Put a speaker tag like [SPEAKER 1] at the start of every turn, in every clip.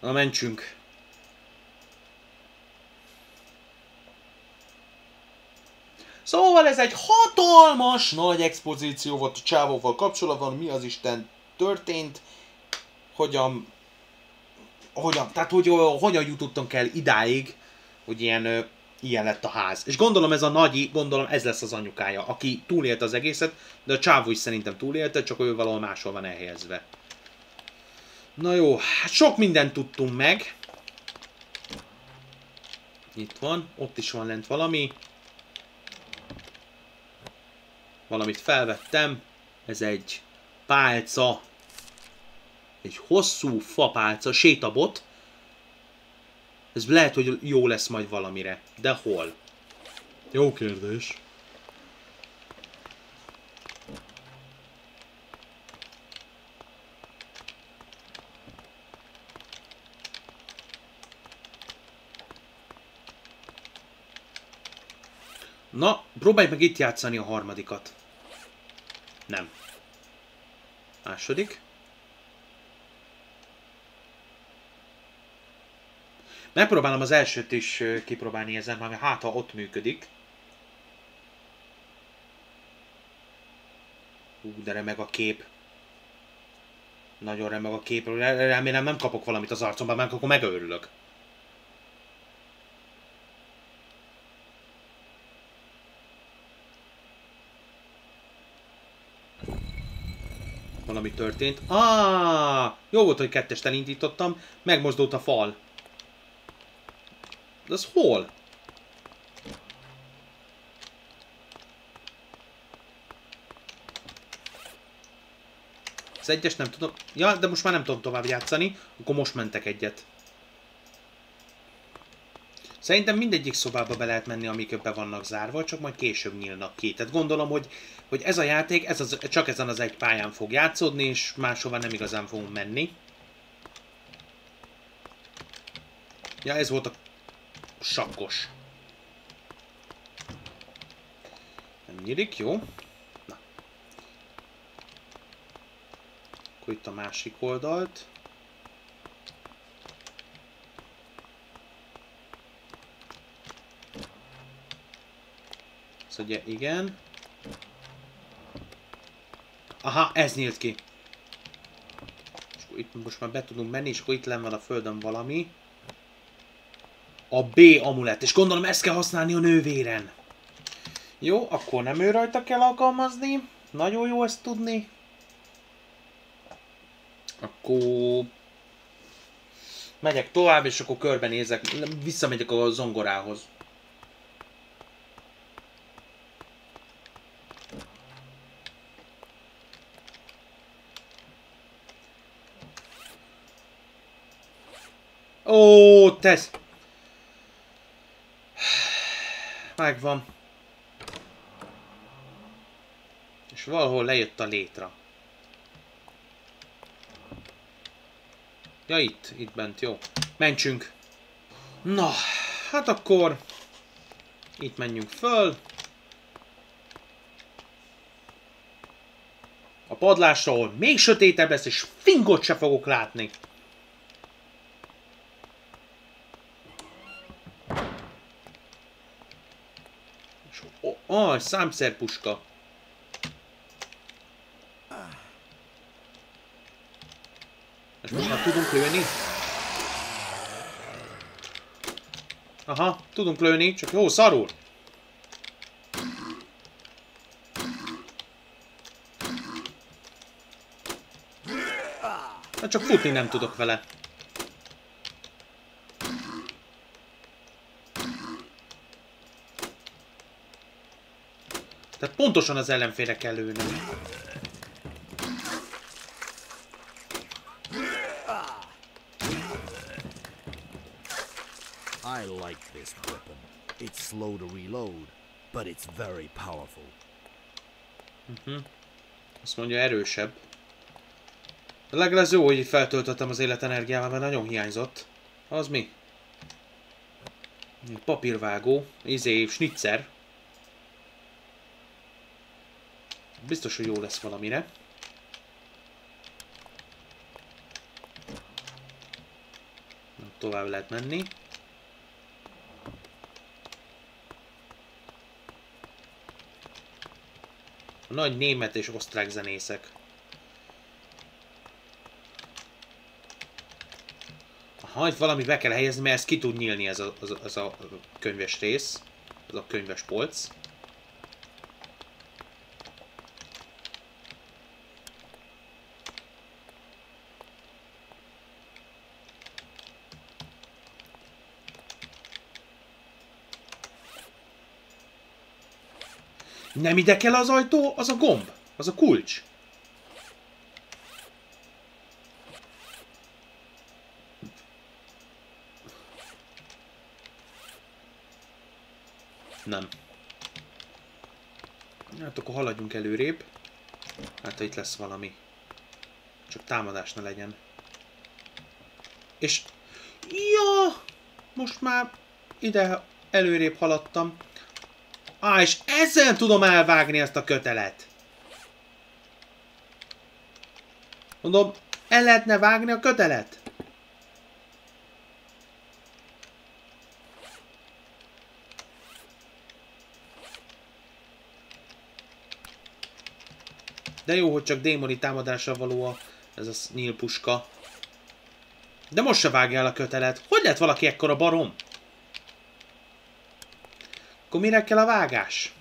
[SPEAKER 1] Na, mentsünk. Szóval ez egy hatalmas nagy expozíció volt a csávóval kapcsolatban, mi az Isten történt, hogyan, hogyan, tehát hogy hogyan jutottunk el idáig, hogy ilyen, ilyen lett a ház. És gondolom ez a nagyi, gondolom ez lesz az anyukája, aki túlélte az egészet, de a csávó is szerintem túlélte, csak ő valahol máshol van elhelyezve. Na jó, hát sok mindent tudtunk meg. Itt van, ott is van lent valami. Valamit felvettem. Ez egy pálca. Egy hosszú fapálca, sétabot. Ez lehet, hogy jó lesz majd valamire. De hol? Jó kérdés. Na, próbálj meg itt játszani a harmadikat. Nem. Második. Megpróbálom az elsőt is kipróbálni ezen, mert hát ha ott működik. Ú, de remeg a kép. Nagyon remeg a kép. Remélem nem kapok valamit az arcomban, mert akkor megőrülök. Valami történt. Ah, jó volt, hogy kettest elindítottam, megmozdult a fal. De az hol? Az egyes nem tudom. Ja, de most már nem tudom tovább játszani. Akkor most mentek egyet. Szerintem mindegyik szobába be lehet menni, amik be vannak zárva, csak majd később nyílnak ki. Tehát gondolom, hogy, hogy ez a játék ez az, csak ezen az egy pályán fog játszódni, és máshova nem igazán fogunk menni. Ja, ez volt a sakkos. Nem nyílik, jó. Na. Akkor itt a másik oldalt. Ugye igen. Aha, ez nyílt ki. És itt most már be tudunk menni, és akkor itt lenn van a földön valami. A B amulet, és gondolom ezt kell használni a nővéren. Jó, akkor nem ő rajta kell alkalmazni. Nagyon jó ezt tudni. Akkor... Megyek tovább, és akkor körbenézek. Visszamegyek a zongorához. Ó, tesz! Megvan. És valahol lejött a létra. Ja, itt, itt bent, jó. Mentsünk. Na, hát akkor... Itt menjünk föl. A padlásról még sötétebb lesz, és fingot se fogok látni. Ah, számszerpuska. Ezt most már tudunk lőni? Aha, tudunk lőni, csak jó, szarul. Na csak futni nem tudok vele. Tehát pontosan az ellenfélre kell lőni.
[SPEAKER 2] I like this weapon. It's slow to reload, but it's very powerful.
[SPEAKER 1] Uh mhm. -huh. Azt mondja erősebb. De legalább jó, hogy feltöltöttem az életenergiával, mert nagyon hiányzott. Az mi? Papírvágó, izé, snitzer. Biztos, hogy jó lesz valamire. tovább lehet menni. A nagy német és osztrák zenészek. Aha, itt valami be kell helyezni, mert ez ki tud nyílni ez a, az, az a könyves rész. Ez a könyves polc. Nem ide kell az ajtó, az a gomb, az a kulcs. Nem. Hát akkor haladjunk előrébb. Hát ha itt lesz valami. Csak támadás ne legyen. És... Ja! Most már ide előrébb haladtam. Á, és ezzel tudom elvágni ezt a kötelet. Mondom, el lehetne vágni a kötelet? De jó, hogy csak démoni támadással való a, ez a nyílpuska. De most se vágja el a kötelet. Hogy lett valaki ekkora barom? Akkor mire kell a vágás?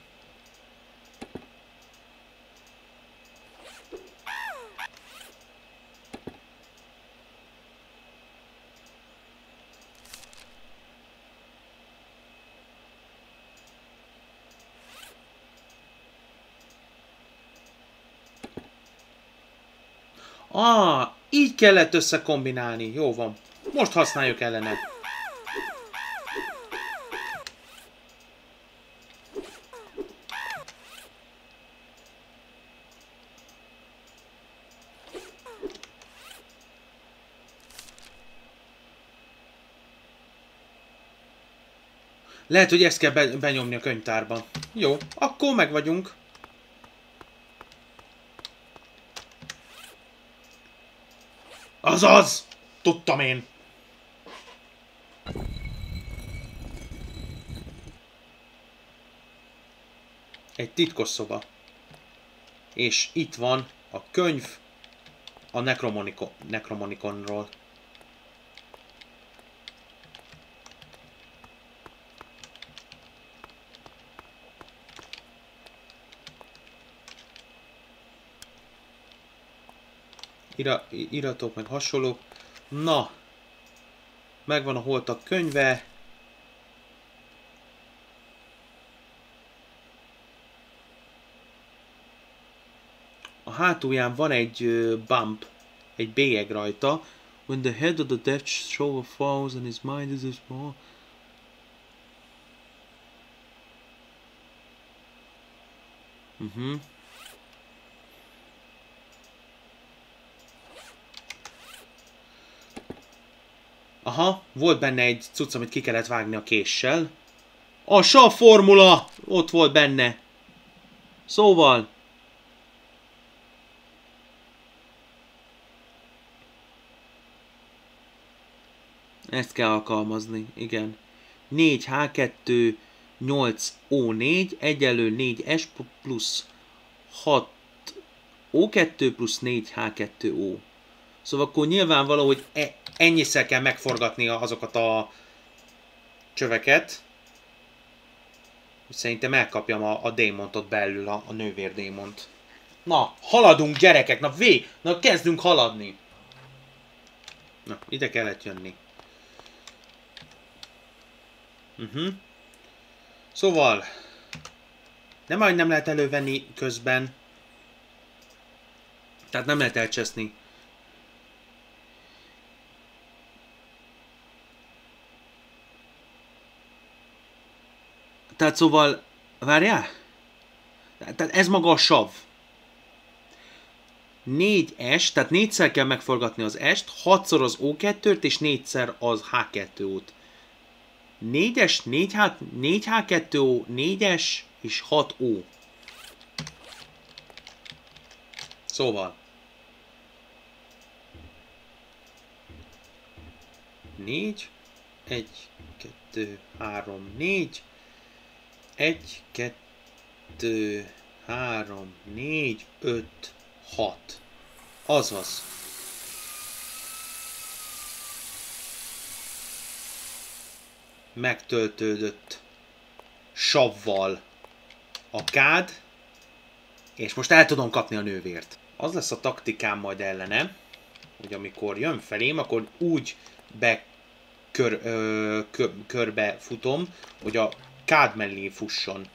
[SPEAKER 1] Ah, így kellett összekombinálni. Jó van. Most használjuk ellene. Lehet, hogy ezt kell be benyomni a könyvtárba. Jó, akkor meg vagyunk. Azaz! Tudtam én! Egy titkos szoba. És itt van a könyv a Necromonicon, Necromoniconról. Ira, iratok, meg hasonlók. Na, megvan a holtak könyve. A hátulján van egy bump, egy bélyeg rajta. When the head of the death shower falls and his mind is small. Mhm. Uh -huh. Aha, volt benne egy cucc, amit ki kellett vágni a késsel. A sav formula! Ott volt benne. Szóval... Ezt kell alkalmazni, igen. 4H2 8O4 egyelő 4S plusz 6 O2 plusz 4H2O. Szóval akkor nyilvánvaló, hogy e, ennyiszer kell megforgatni azokat a csöveket, hogy szerintem elkapjam a, a démontot belül, a, a nővér démont. Na, haladunk gyerekek, na vé, na kezdünk haladni. Na, ide kellett jönni. Uh mhm. -huh. Szóval, nem hogy nem lehet elővenni közben. Tehát nem lehet elcseszni. Tehát szóval, várjál? Tehát ez maga a sav. 4S, tehát négyszer kell megforgatni az S-t, 6-szor az O2-t és négyszer az H2-t. 4-es, 4H, 4H2O, 4S és 6O. Szóval. négy. Egy, kettő, három, négy. Egy, kettő, három, négy, öt, hat. Azaz. Megtöltődött savval a kád, és most el tudom kapni a nővért. Az lesz a taktikám majd ellene, hogy amikor jön felém, akkor úgy be kör, ö, kö, körbe futom, hogy a kád mellé fusson.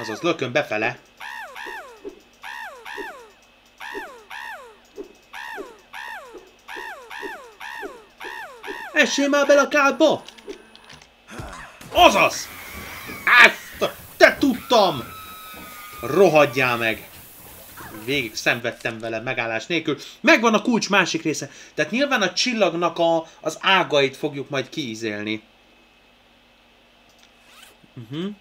[SPEAKER 1] Azaz, lökön befele. Essél már bele a kádba! Azaz! Ezt! Te tudtam! Rohadjál meg! Végig szenvedtem vele megállás nélkül. Megvan a kulcs másik része. Tehát nyilván a csillagnak a, az ágait fogjuk majd kiízélni. Uh-huh.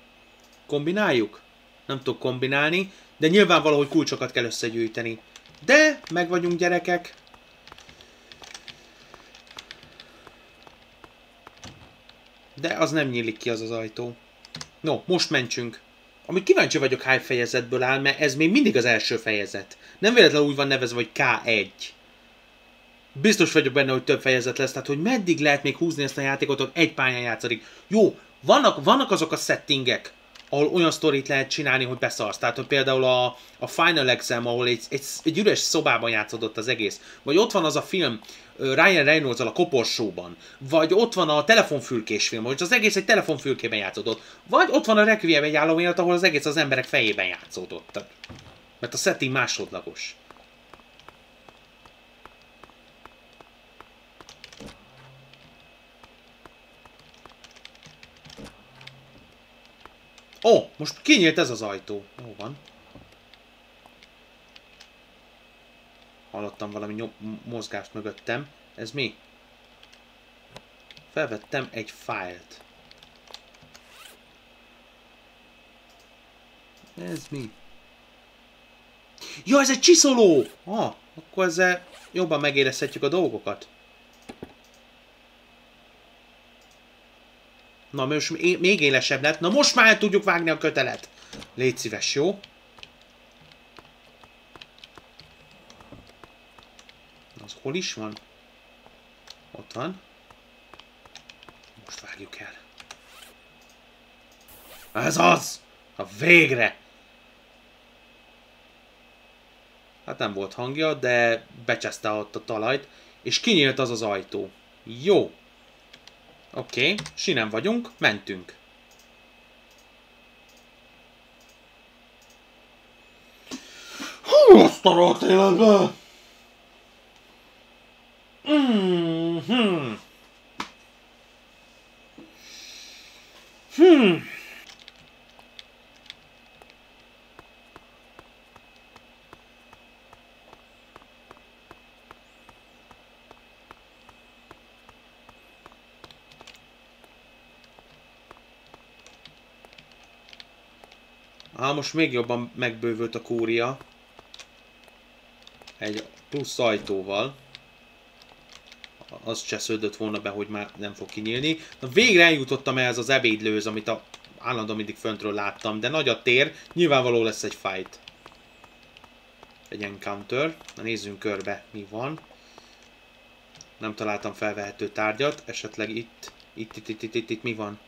[SPEAKER 1] Kombináljuk? Nem tudok kombinálni, de nyilván valahogy kulcsokat kell összegyűjteni. De meg vagyunk gyerekek. De az nem nyílik ki az az ajtó. No, most mentsünk. Amit kíváncsi vagyok hány fejezetből áll, mert ez még mindig az első fejezet. Nem véletlenül úgy van nevezve, hogy K1. Biztos vagyok benne, hogy több fejezet lesz, tehát hogy meddig lehet még húzni ezt a játékot, hogy egy pályán játszik. Jó, vannak, vannak azok a settingek, ahol olyan sztorit lehet csinálni, hogy beszarsz. Tehát, hogy például a, a Final Exam, ahol egy, egy, egy üres szobában játszódott az egész. Vagy ott van az a film Ryan reynolds a koporsóban. Vagy ott van a telefonfülkés film, hogy az egész egy telefonfülkében játszódott. Vagy ott van a Requiem egy álló élet, ahol az egész az emberek fejében játszódott. Mert a setting másodlagos. Ó, oh, most kinyílt ez az ajtó. Jó van. Hallottam valami nyom- mozgást mögöttem. Ez mi? Felvettem egy fájlt. Ez mi? Ja, ez egy csiszoló! Ah, akkor ezzel jobban megérezhetjük a dolgokat. Na, most még élesebb lett. Na, most már tudjuk vágni a kötelet. Légy szíves, jó? Az hol is van? Ott van. Most vágjuk el. Ez az! A végre! Hát nem volt hangja, de becseszte ott a talajt, és kinyílt az az ajtó. Jó. Oké, okay. sinem vagyunk, mentünk. Hú, azt a életbe! Most még jobban megbővült a kúria. Egy plusz ajtóval az csesződött volna be, hogy már nem fog kinyílni. Na végre eljutottam ehhez az ebédlőz, amit a állandóan mindig föntről láttam, de nagy a tér, nyilvánvaló lesz egy fight. Egy encounter. Na nézzünk körbe, mi van. Nem találtam felvehető tárgyat, esetleg itt, itt, itt, itt, itt, itt, itt mi van?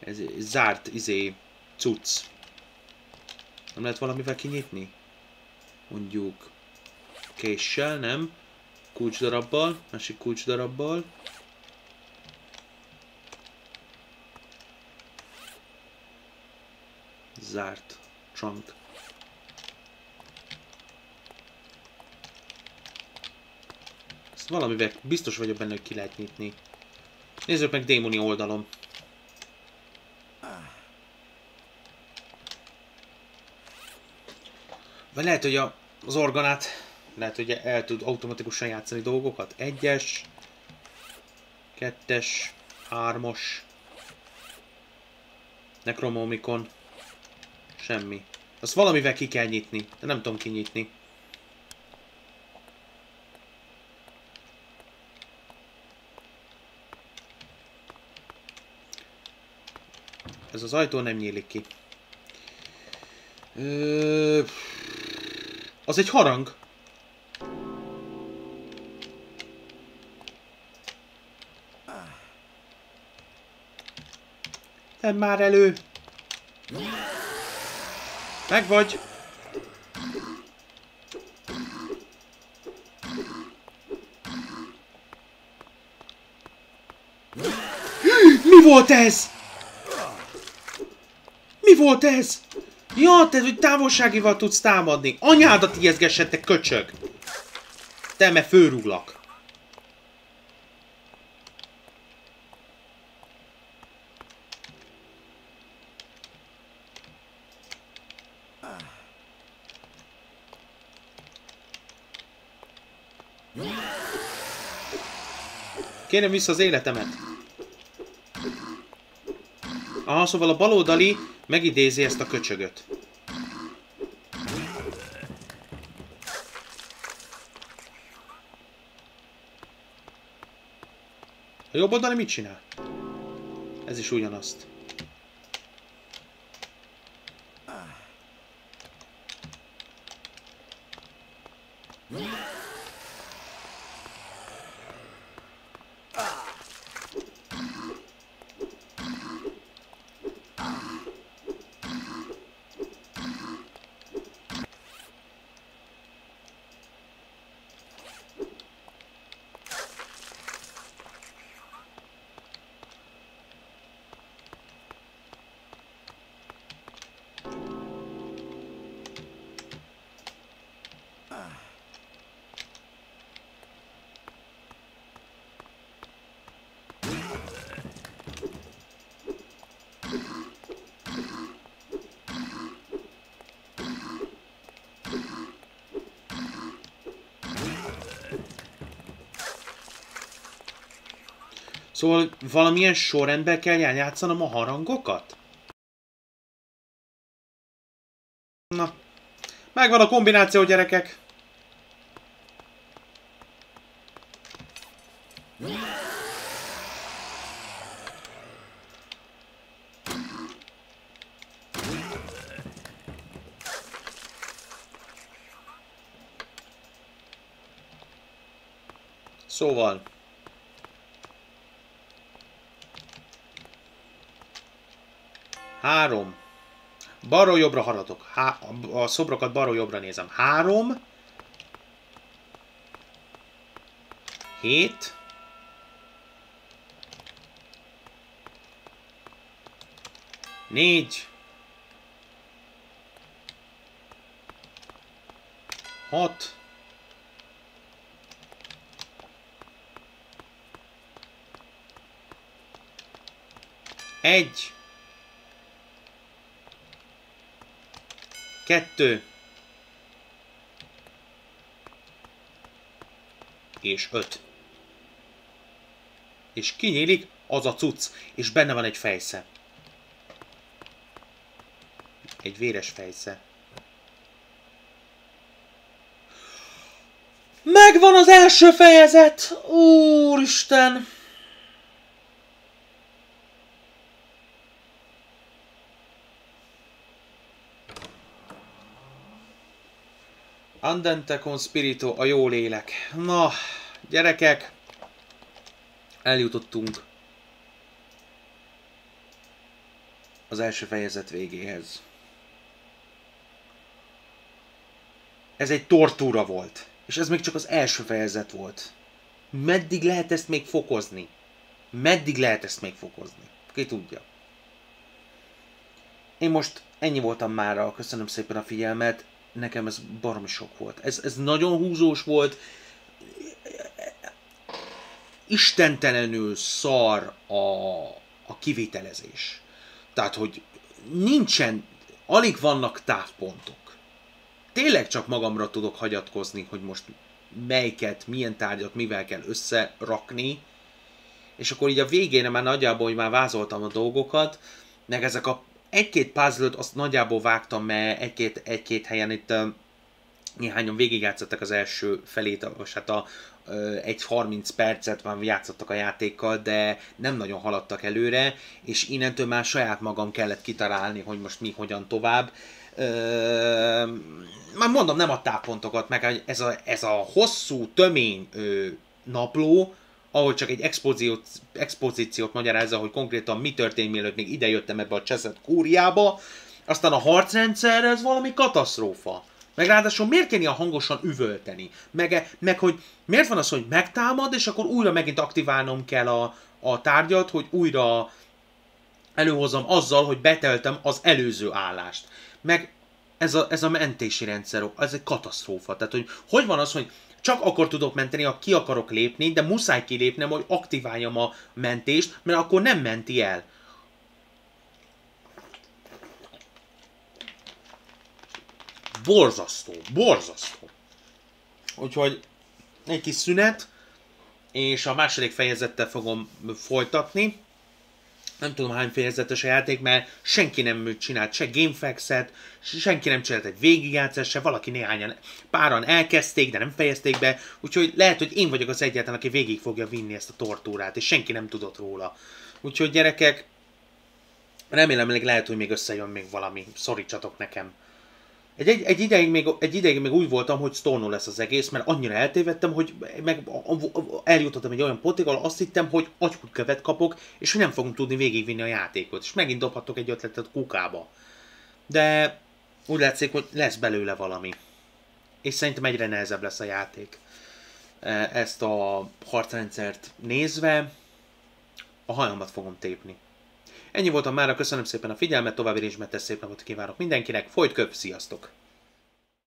[SPEAKER 1] Ez zárt, izé, cucc. Nem lehet valamivel kinyitni? Mondjuk késsel, nem? kulcsdarabbal, másik kulcsdarabbal. Zárt. Trunk. Ezt valamivel biztos vagyok benne, hogy ki lehet nyitni. Nézzük meg démoni oldalom. Vagy lehet, hogy a, az organát lehet, hogy el tud automatikusan játszani dolgokat. Egyes, kettes, hármas, Necromomicon, semmi. Azt valamivel ki kell nyitni, de nem tudom kinyitni. Ez az ajtó nem nyílik ki. Ö... Az egy harang. Tedd már elő! Meg vagy! Mi volt ez? Mi volt ez? Ja, te hogy távolságival tudsz támadni. Anyádat ijeszgessetek, köcsög! Te me főrúglak. Kérem vissza az életemet. Aha, szóval a baloldali megidézi ezt a köcsögöt. A jobb oldali mit csinál? Ez is ugyanazt. Szóval valamilyen sorrendben kell játszanom a harangokat? Na, megvan a kombináció, gyerekek. Szóval, Három. Balról jobbra haladok. Há a szobrokat balról jobbra nézem. Három. Hét. Négy. Hat. Egy. Kettő. És öt. És kinyílik az a cucc, és benne van egy fejsze. Egy véres fejsze. Megvan az első fejezet! Úristen! Andente Conspirito, a jó lélek. Na, gyerekek, eljutottunk az első fejezet végéhez. Ez egy tortúra volt. És ez még csak az első fejezet volt. Meddig lehet ezt még fokozni? Meddig lehet ezt még fokozni? Ki tudja. Én most ennyi voltam mára, köszönöm szépen a figyelmet nekem ez baromi sok volt. Ez, ez nagyon húzós volt, istentelenül szar a, a kivitelezés. Tehát, hogy nincsen, alig vannak távpontok. Tényleg csak magamra tudok hagyatkozni, hogy most melyiket, milyen tárgyat, mivel kell összerakni, és akkor így a végén már nagyjából, hogy már vázoltam a dolgokat, meg ezek a egy-két puzzle azt nagyjából vágtam, mert egy-két, egy-két helyen itt néhányan végigjátszottak az első felét, vagy hát a, egy 30 percet már játszottak a játékkal, de nem nagyon haladtak előre, és innentől már saját magam kellett kitalálni, hogy most mi, hogyan tovább. Ö, már mondom, nem adták pontokat, meg ez a, ez a hosszú, tömény ö, napló, ahol csak egy expozíciót, expozíciót magyarázza, hogy konkrétan mi történt, mielőtt még idejöttem ebbe a Cseszet kúriába, aztán a harcrendszer, ez valami katasztrófa. Meg ráadásul miért kéne hangosan üvölteni? Meg, meg hogy miért van az, hogy megtámad, és akkor újra megint aktiválnom kell a, a tárgyat, hogy újra előhozom azzal, hogy beteltem az előző állást. Meg ez a, ez a mentési rendszer, ez egy katasztrófa. Tehát, hogy hogy van az, hogy csak akkor tudok menteni, ha ki akarok lépni, de muszáj kilépnem, hogy aktiváljam a mentést, mert akkor nem menti el. Borzasztó, borzasztó. Úgyhogy egy kis szünet, és a második fejezettel fogom folytatni. Nem tudom hány fejezetes a játék, mert senki nem csinált se Gamefax-et, senki nem csinált egy végigjátszást, se valaki néhányan, páran elkezdték, de nem fejezték be, úgyhogy lehet, hogy én vagyok az egyetlen, aki végig fogja vinni ezt a tortúrát, és senki nem tudott róla. Úgyhogy gyerekek, remélem, lehet, hogy még összejön még valami, szorítsatok nekem. Egy, egy, egy, ideig még, egy ideig még úgy voltam, hogy stone lesz az egész, mert annyira eltévedtem, hogy meg eljutottam egy olyan pontig, ahol azt hittem, hogy agykövet kapok, és hogy nem fogom tudni végigvinni a játékot, és megint dobhatok egy ötletet kukába. De úgy látszik, hogy lesz belőle valami. És szerintem egyre nehezebb lesz a játék. E, ezt a harcrendszert nézve, a hajamat fogom tépni. Ennyi volt a mára, köszönöm szépen a figyelmet, további részben szép napot kívánok mindenkinek, folyt köp, sziasztok!